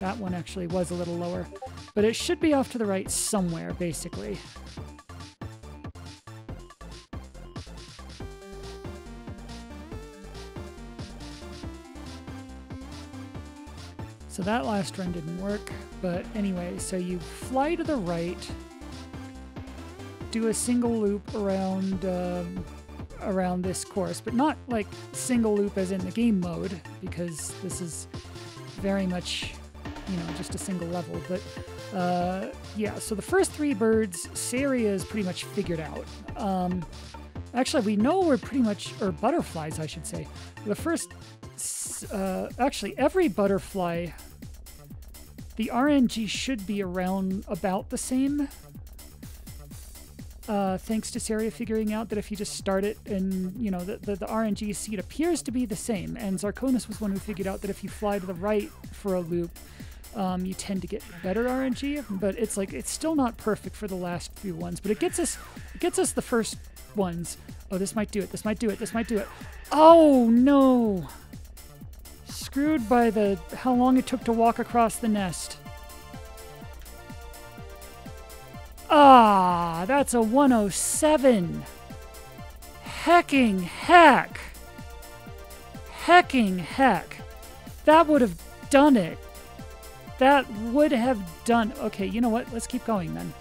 That one actually was a little lower. But it should be off to the right somewhere, basically. So that last run didn't work, but anyway, so you fly to the right, do a single loop around um, around this course, but not like single loop as in the game mode, because this is very much, you know, just a single level. But uh, yeah, so the first three birds, Seirea is pretty much figured out. Um, actually, we know we're pretty much, or butterflies, I should say. The first, uh, actually, every butterfly the RNG should be around about the same. Uh, thanks to Seirea figuring out that if you just start it and, you know, the, the, the RNG seed appears to be the same. And Zarkonis was one who figured out that if you fly to the right for a loop, um, you tend to get better RNG. But it's like, it's still not perfect for the last few ones. But it gets us, it gets us the first ones. Oh, this might do it. This might do it. This might do it. Oh, no screwed by the how long it took to walk across the nest. Ah, that's a 107. Hecking heck. Hecking heck. That would have done it. That would have done. Okay, you know what? Let's keep going then.